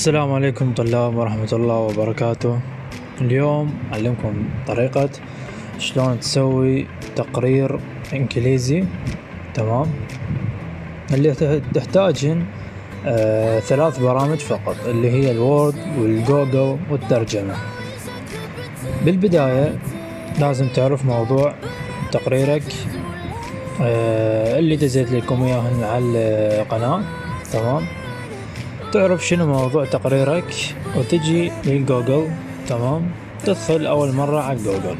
السلام عليكم طلاب ورحمة الله وبركاته. اليوم أعلمكم طريقة شلون تسوي تقرير إنجليزي. تمام؟ اللي تح- تحتاجن آه ثلاث برامج فقط اللي هي الوورد والجوجل والترجمة. بالبداية لازم تعرف موضوع تقريرك. آه اللي دزيت لكم إياه على القناة. تمام؟ تعرف شنو موضوع تقريرك؟ وتجي للجوجل تمام؟ تدخل أول مرة على Google.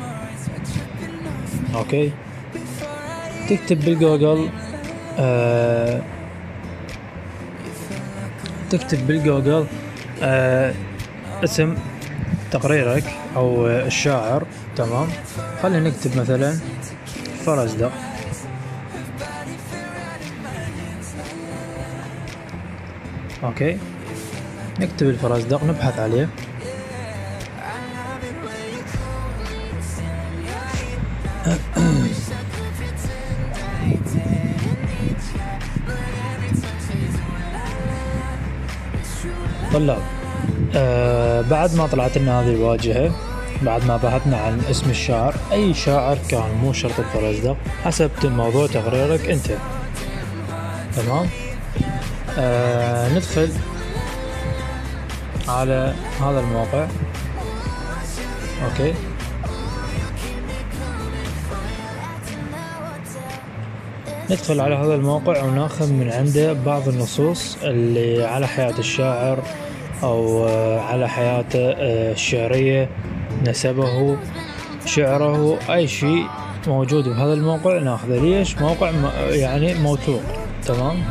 okay؟ تكتب بالجوجل آه تكتب بالجوجل آه اسم تقريرك أو الشاعر تمام؟ خلينا نكتب مثلا فرزدق. أوكي. نكتب الفرزدق نبحث عليه. طلاب آه بعد ما طلعت لنا هذه الواجهة بعد ما بحثنا عن اسم الشاعر أي شاعر كان مو شرط الفرزدق حسب موضوع تقريرك أنت. تمام؟ آه ندخل على هذا الموقع. أوكي. ندخل على هذا الموقع وناخذ من عنده بعض النصوص اللي على حياة الشاعر أو آه، على حياته آه، الشعرية نسبه شعره أي شيء موجود بهذا الموقع. ناخذه. ليش؟ موقع يعني موثوق. تمام؟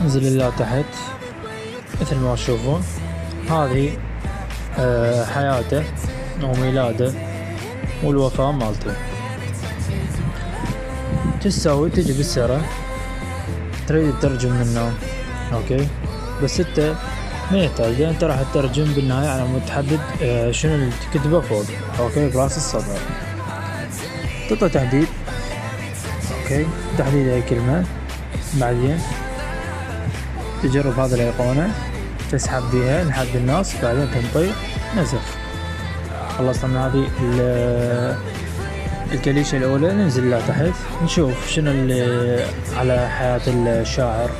انزل الله تحت مثل ما تشوفون. هذه آه، حياته وميلاده والوفاة مالته. تسوي تجي بالسيرة تريد تترجم منه okay؟ بس أنت ما يحتاج أنت راح تترجم بالنهاية على مود تحدد آه، شنو اللي تكتبه فوق okay؟ برأس السطر. تعطي تحديد أوكي؟ تحديد أي كلمة بعدين تجرب هذه الأيقونة تسحب بيها لحد النص بعدين تنطي نسخ خلصنا من هذه ال- الكليشة الأولى ننزل لها تحت نشوف شنو اللي على حياة الشاعر.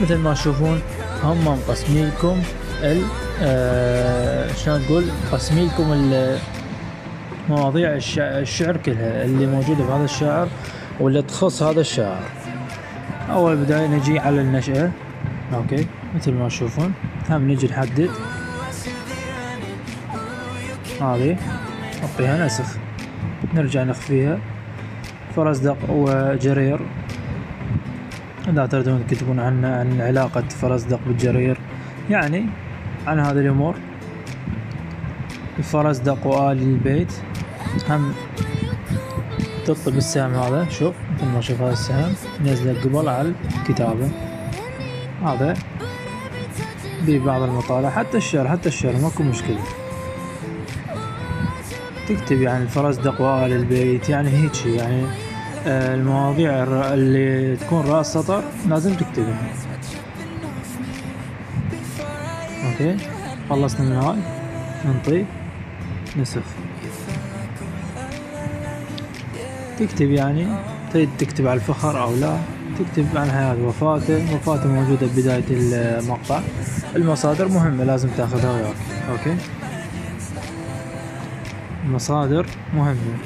مثل ما تشوفون هم مقسمين لكم ال آه، شلون نقول مقسمين لكم مواضيع الش- الشعر كلها اللي موجودة بهذا الشاعر واللي تخص هذا الشاعر. أول بداية نجي على النشأة. أوكي مثل ما تشوفون. هم نجي نحدد. هذه نعطيها نسخ نرجع نخفيها. فرزدق وجرير. إذا تريدون تكتبون عن عن علاقة فرزدق بالجرير يعني عن هذه الأمور. الفرزدق وآل البيت. هم تطي بالسهم هذا. شوف مثل ما شوف هذا السهم. نزله قبل على الكتابة. هذا ببعض المطالع. حتى الشعر حتى الشعر ماكو مشكلة. تكتب يعني الفرزدق وآل البيت يعني هيك يعني آه، المواضيع اللي تكون رأس سطر لازم تكتبها. أوكي؟ خلصنا من هاي. ننطي نسخ تكتب يعني تريد تكتب على الفخر أو لا. تكتب عن حياة وفاته وفاته موجودة ببداية المقطع. المصادر مهمة لازم تأخذها وياك. okay؟ المصادر مهمة.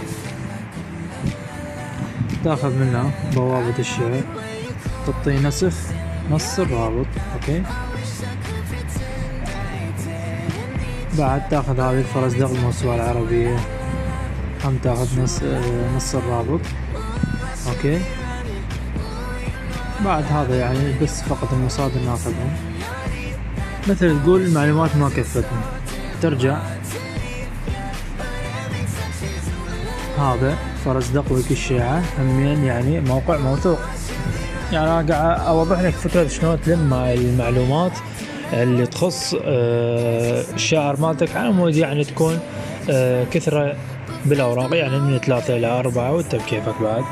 تأخذ منها بوابة الشعر تعطي نسخ نص الرابط. okay؟ بعد تأخذ هذه الفرزدق الموسوعة العربية هم تأخذ نص آه، نص الرابط. okay؟ بعد هذا يعني بس فقط المصادر ناخذهم. مثل تقول المعلومات ما كفتني. ترجع. هذا فرزدق ويكي شيعة. همين يعني موقع موثوق. يعني أنا قاعد أوضح لك فكرة شلون تلم المعلومات اللي تخص آه، الشاعر مالتك. على مود يعني تكون آه، كثرة بالأوراق يعني من ثلاثة إلى أربعة وانت بكيفك بعد.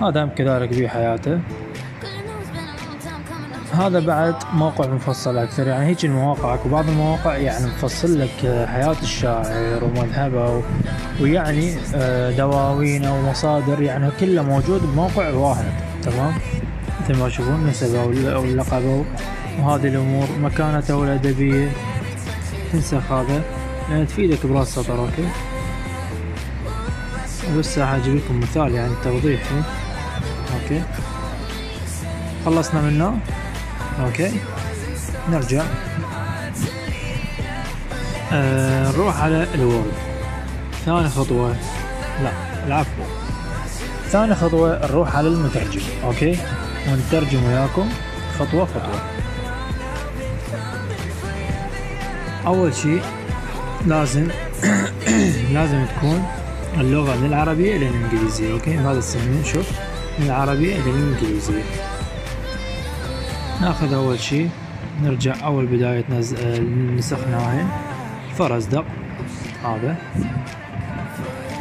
هذا هم كذلك بحياته هذا بعد موقع مفصل أكثر. يعني هيك المواقع اكو بعض المواقع يعني مفصل لك حياة الشاعر ومذهبه ويعني آه، دواوينه ومصادر يعني كله موجود بموقع واحد تمام؟ مثل ما تشوفون نسبه ولقبه وهذه الأمور مكانته الادبية تنسخ هذا. لأن تفيدك براس سطر okay؟ بس أجيب لكم مثال يعني توضيحي okay؟ خلصنا منه؟ okay. نرجع. آه نروح على ال Word. ثاني خطوة. لا العفو. ثاني خطوة نروح على المترجم. okay. ونترجم وياكم خطوة خطوة. أول شيء لازم لازم تكون اللغة من العربية إلى الإنجليزية. أوكي. هذا السمين شوف. من العربية إلى الإنجليزية. ناخذ أول شي نرجع أول بداية نز... نسخنا هاي فرزدق هذا.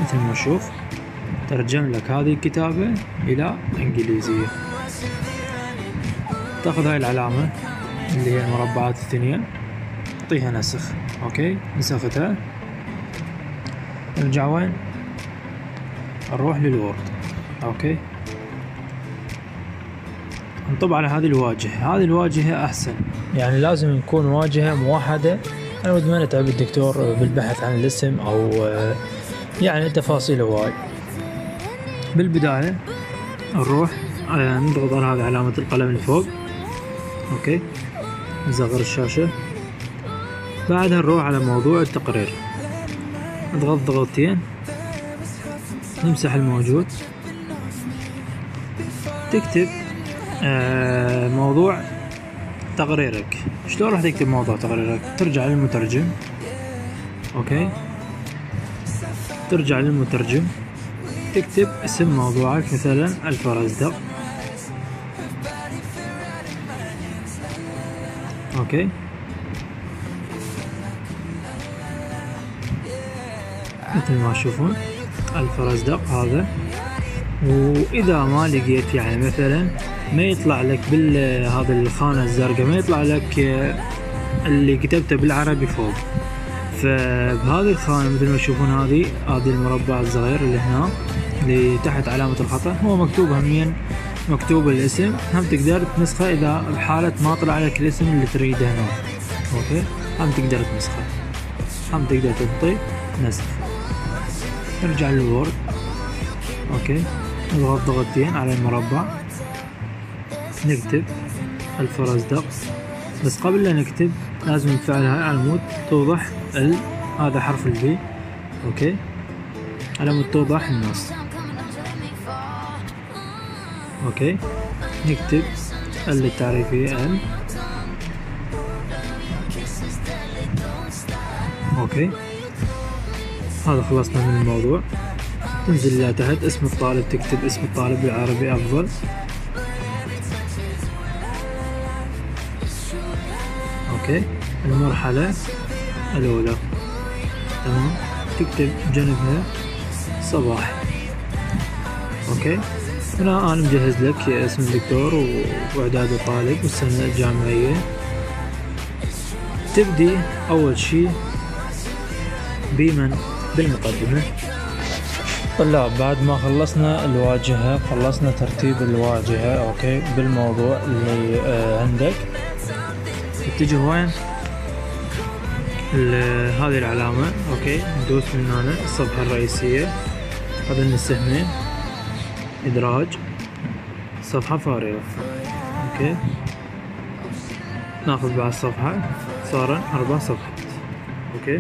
مثل ما نشوف ترجم لك هذه الكتابة إلى إنجليزية. تأخذ هاي العلامة اللي هي المربعات الثانية تعطيها نسخ okay؟ نسختها. نرجع وين؟ نروح لل Word okay؟ نطب على هذه الواجهة. هذه الواجهة أحسن. يعني لازم يكون واجهة موحدة. أنا ودي ما نتعب الدكتور بالبحث عن الاسم أو يعني تفاصيل هواي بالبداية نروح نضغط على هذه علامة القلم اللي فوق. أوكي. نصغر الشاشة. بعدها نروح على موضوع التقرير. نضغط ضغطتين. نمسح الموجود. تكتب. آه، موضوع تقريرك. شلون راح تكتب موضوع تقريرك؟ ترجع للمترجم. okay؟ ترجع للمترجم. تكتب اسم موضوعك مثلا الفرزدق. okay؟ مثل ما تشوفون الفرزدق هذا. وإذا ما لقيت يعني مثلا ما يطلع لك بهذا الخانة الزرقاء ما يطلع لك اللي كتبته بالعربي فوق. فبهذه الخانة مثل ما تشوفون هذه هذه المربع الصغير اللي هنا اللي تحت علامة الخطأ. هو مكتوب همين مكتوب الاسم. هم تقدر تنسخه إذا بحالة ما طلع لك الاسم اللي تريده هنا. okay؟ هم تقدر تنسخه. هم تقدر تنطي نسخ. نرجع لل Word. okay؟ نضغط ضغطتين على المربع. نكتب الفرزدق بس قبل لا نكتب لازم نفعل هاي مود توضح ال هذا حرف ال B okay؟ على مود توضح النص. okay؟ نكتب ال التعريفية ال okay؟ هذا خلصنا من الموضوع. تنزل لتحت اسم الطالب تكتب اسم الطالب بالعربي أفضل. okay المرحلة الأولى. تمام تكتب جنبها صباح. okay هنا أنا مجهز لك اسم الدكتور وإعداد الطالب والسنة الجامعية. تبدي أول شي بمن؟ بالمقدمة. طلاب بعد ما خلصنا الواجهة خلصنا ترتيب الواجهة okay بالموضوع اللي آه عندك. تتجه وين؟ هذه العلامة okay ندوس من هنا الصفحة الرئيسية. هذا السهمين إدراج. صفحة فارغة. okay. ناخذ بعد صفحة. صار أربع صفحات. okay.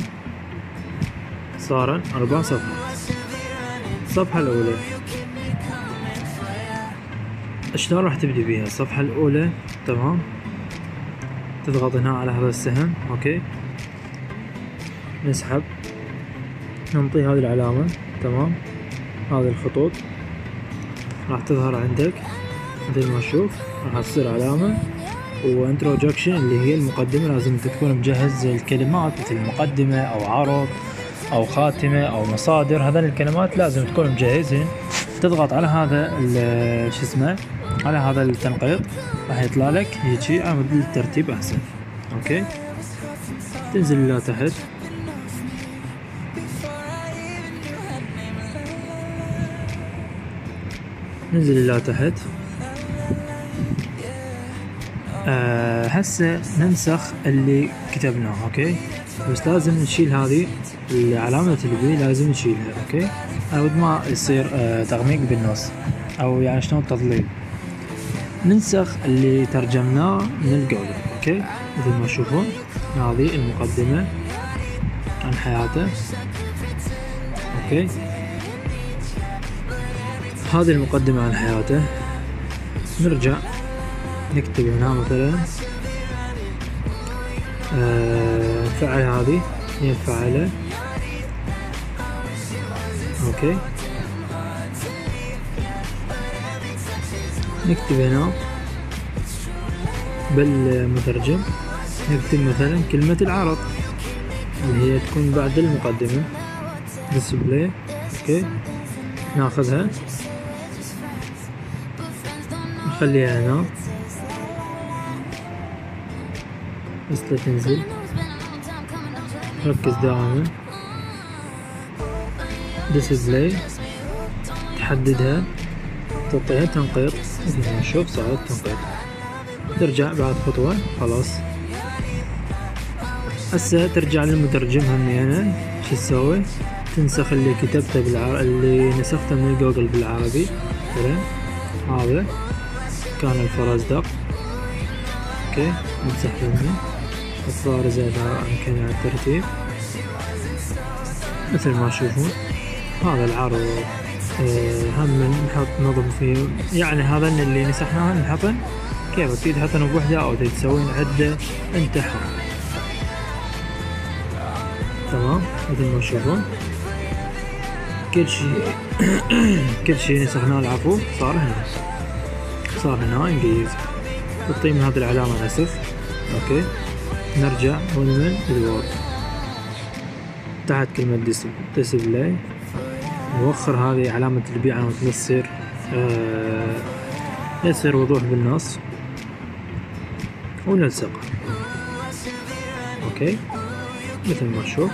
صار أربع صفحات. الصفحة الأولى. شلون راح تبدي بيها؟ الصفحة الأولى تمام؟ تضغط هنا على هذا السهم okay؟ نسحب. ننطي هذه العلامة تمام؟ هذه الخطوط. راح تظهر عندك مثل ما تشوف راح تصير علامة. و introduction اللي هي المقدمة لازم تكون مجهز الكلمات مثل مقدمة أو عرض. أو خاتمة أو مصادر هذين الكلمات لازم تكون مجهزهن تضغط على هذا شو اسمه؟ على هذا التنقيط. راح يطلع لك هيجي مود الترتيب أحسن. okay؟ تنزل إلى تحت. ننزل إلى تحت. آه هسه ننسخ اللي كتبناه okay؟ بس لازم نشيل هذه علامة ال B لازم نشيلها okay؟ أو ما يصير آه تغميق بالنص. أو يعني شلون تضليل ننسخ اللي ترجمناه من ال Google okay؟ مثل ما تشوفون هذه المقدمة عن حياته okay؟ هذه المقدمة عن حياته. نرجع نكتب هنا مثلا. آه، نفعل هذه نفعلها okay. نكتب هنا بالمترجم نكتب مثلا كلمة العرض اللي هي تكون بعد المقدمة. display okay. ناخذها. نخليها هنا. بس لا تنزل. ركز دائما display تحددها. تعطيها تنقيط. مثل ما نشوف صارت تنقيط ترجع بعد خطوة. خلاص. هسه ترجع للمترجم همي أنا شو تسوي؟ تنسخ اللي كتبته بالعربي اللي نسخته من جوجل بالعربي. مثلا هذا. كان الفرزدق okay. نمسح منه الفارزة إذا أمكن على الترتيب. مثل ما تشوفون هذا العرض آه، هم نحط نظم فيه. يعني هذا اللي مسحناه نحطن كيف؟ تريد تحطن بوحدة أو تريد تسوين عدة أنت حر تمام؟ مثل ما تشوفون. كل شيء كل شيء مسحناه العفو. صار هنا. صار هنا إنجليزي. تعطيه من هذه العلامة اسف أوكي. نرجع ونمن الوورد تحت كلمة display نوخر هذه علامة ال B علامة تصير آه يصير وضوح بالنص. ونلصقها okay. مثل ما نشوف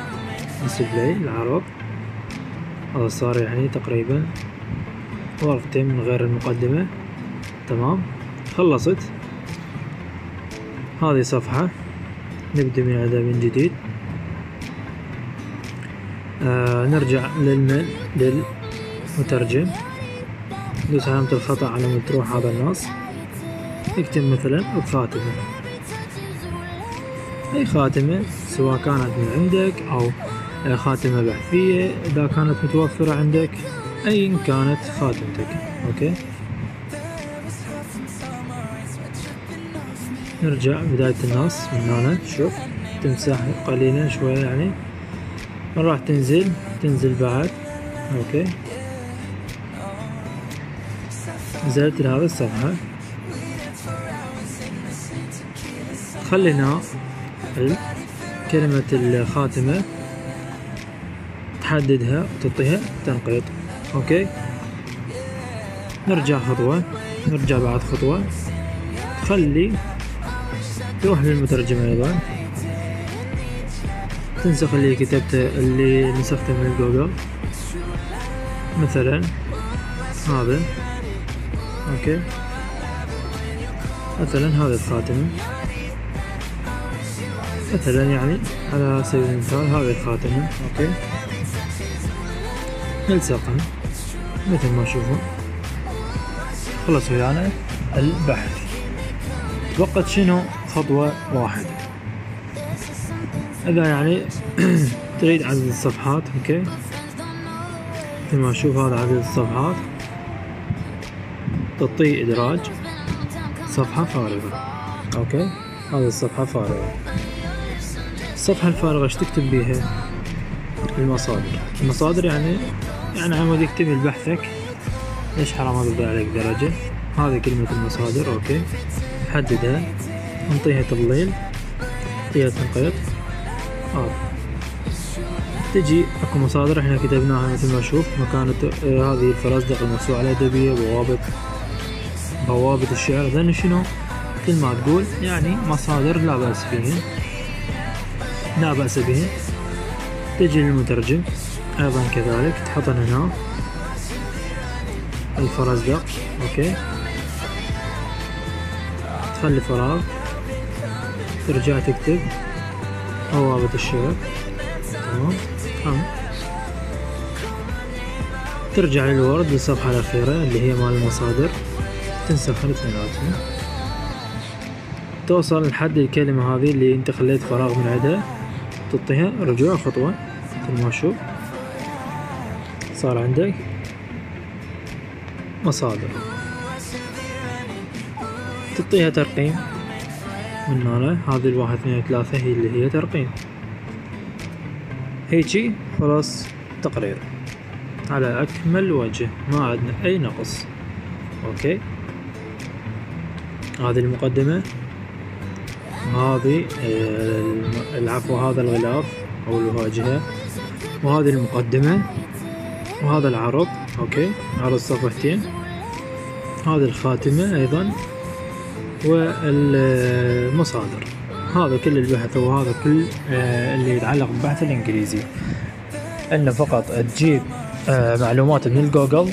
display العرض هذا صار يعني تقريبا غرفتين من غير المقدمة. تمام. خلصت. هذه صفحة. نبدأ من من جديد. آه نرجع للمن للمترجم ندوس علامة الخطأ على ما تروح هذا النص. نكتب مثلا الخاتمة أي خاتمة؟ سواء كانت من عندك أو خاتمة بحثية إذا كانت متوفرة عندك أيا كانت خاتمتك. أوكي؟ نرجع بداية النص من هنا شوف تمسح قليلا شوية يعني. راح تنزل تنزل بعد okay. نزلت لهذا الصفحة خلينا كلمة الخاتمة. تحددها وتعطيها تنقيط okay. نرجع خطوة نرجع بعد خطوة. تخلي تروح للمترجم أيضا تنسخ اللي كتبته اللي نسخته من جوجل. مثلا هذا. okay. مثلا هذا الخاتمة مثلا يعني على سبيل المثال هذه الخاتمة okay. نلصقها مثل ما تشوفون. خلص ويانا البحث. تبقت شنو؟ خطوة واحدة. إذا يعني تريد عدد الصفحات okay؟ مثل ما نشوف هذا عدد الصفحات تعطيه إدراج صفحة فارغة okay؟ هذه الصفحة فارغة. الصفحة الفارغة إيش تكتب بيها؟ المصادر. المصادر يعني يعني عمود يكتب بحثك ليش حرام أقدر عليك درجة؟ هذه كلمة المصادر أوكي؟ نحددها نعطيها تضليل نعطيها تنقيط. هذا تجي أكو مصادر إحنا كتبناها مثل ما نشوف مكانة آه هذه الفرازدق الموسوعة الأدبية بوابة بوابة الشعر. ذن شنو؟ مثل ما تقول يعني مصادر لا بأس بهن. لا بأس بهن. تجي للمترجم. أيضا كذلك تحطن هنا. الفرزدق أوكي. تخلي فراغ. ترجع تكتب. بوابة الشعر تمام. هم. ترجع للورد للصفحة الأخيرة اللي هي مال المصادر. تنسخ الاثنيناتهم توصل لحد الكلمة هذه اللي أنت خليت فراغ من عندها. تعطيها. رجوع خطوة. مثل ما تشوف صار عندك. مصادر. تعطيها ترقيم. من هنا هذه الواحد اثنين ثلاثة هي اللي هي ترقيم هيجي خلاص تقرير. على أكمل وجه ما عندنا أي نقص. okay. هذه المقدمة. هذه آه، العفو هذا الغلاف أو الواجهة. وهذه المقدمة. وهذا العرض. okay. عرض صفحتين. هذه الخاتمة أيضا. والمصادر. هذا كل البحث وهذا كل آه، اللي يتعلق بالبحث الإنجليزي. أن فقط تجيب آه، معلومات من الجوجل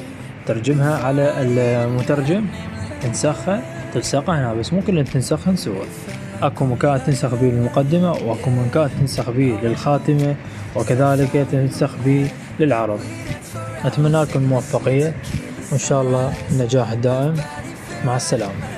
ترجمها على المترجم. تنسخها تلصقها هنا بس ممكن تنسخها سوا أكو مكان تنسخ به المقدمة وأكو مكان تنسخ به للخاتمة وكذلك تنسخ به للعرض. أتمنى لكم الموفقية وإن شاء الله النجاح الدائم. مع السلامة.